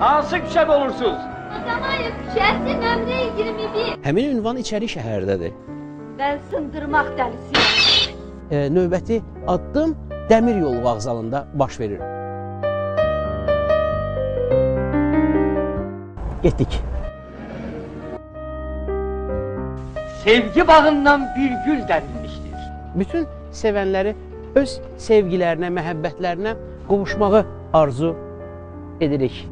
Hansı küçədə olursunuz? Atamayev küçəsi nömrə 21. Həmin ünvan içəri şəhərdədir. Mən sındırmaq dəlisiyəm. E, növbəti addım dəmir yolu vağzalında baş verir. Getdik. Sevgi bağından bir gül dərilmişdir. Bütün sevənləri öz sevgilərinə, məhəbbətlərinə qovuşmağı arzu edilik.